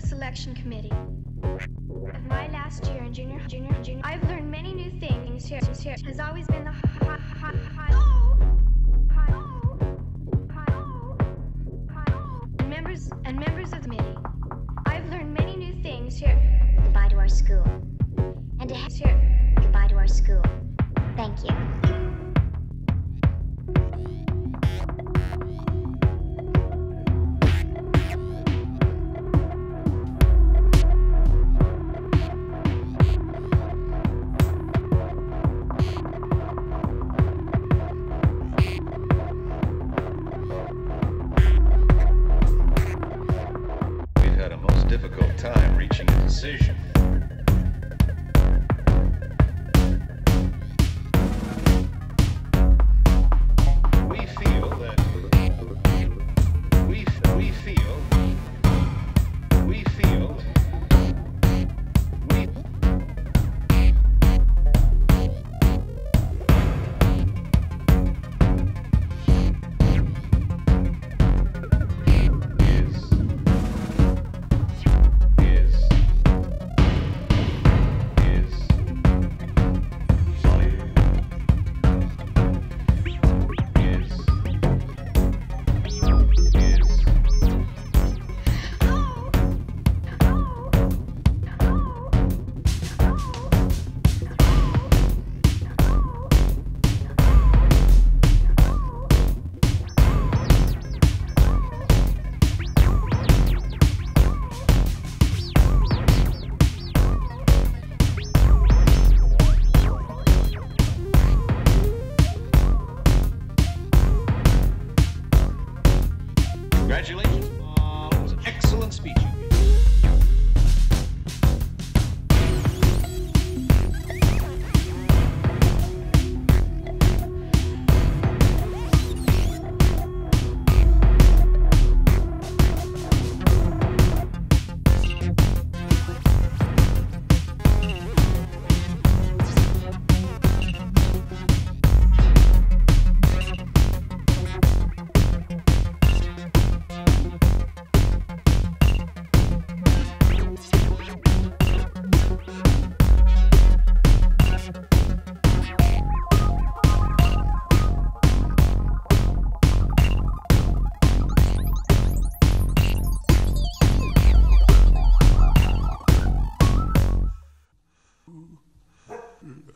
the selection committee of my last year in junior, junior, junior. I've learned many new things here. here has always been the ha members and members of the committee. I've learned many new things here. Goodbye to our school. And to here. Goodbye to our school. difficult time reaching a decision. Congratulations, uh, Bob. It was an excellent speech Mm.